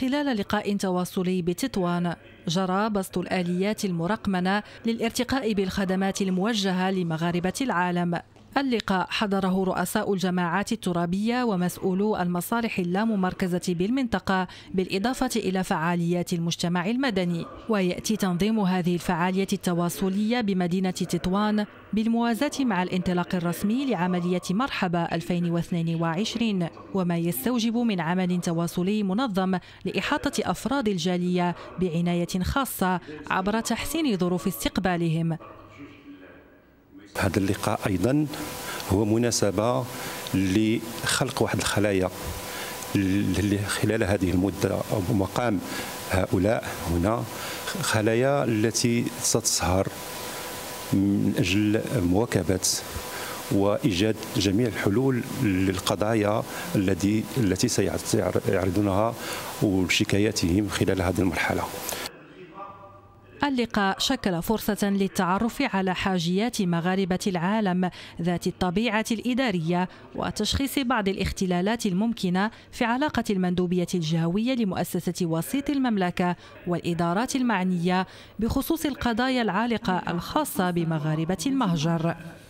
خلال لقاء تواصلي بتطوان جرى بسط الآليات المرقمنة للارتقاء بالخدمات الموجهة لمغاربة العالم. اللقاء حضره رؤساء الجماعات الترابية ومسؤولو المصالح اللاممركزة بالمنطقة بالإضافة إلى فعاليات المجتمع المدني. ويأتي تنظيم هذه الفعالية التواصلية بمدينة تطوان بالموازاة مع الانطلاق الرسمي لعملية مرحبا 2022 وما يستوجب من عمل تواصلي منظم لإحاطة أفراد الجالية بعناية خاصة عبر تحسين ظروف استقبالهم. هذا اللقاء أيضا هو مناسبة لخلق واحد الخلايا اللي خلال هذه المدة أو مقام هؤلاء هنا خلايا التي ستسهر من أجل مواكبة وإيجاد جميع الحلول للقضايا التي التي سيعرضونها وشكاياتهم خلال هذه المرحلة. اللقاء شكل فرصة للتعرف على حاجيات مغاربة العالم ذات الطبيعة الإدارية وتشخيص بعض الاختلالات الممكنة في علاقة المندوبية الجهوية لمؤسسة وسيط المملكة والإدارات المعنية بخصوص القضايا العالقة الخاصة بمغاربة المهجر.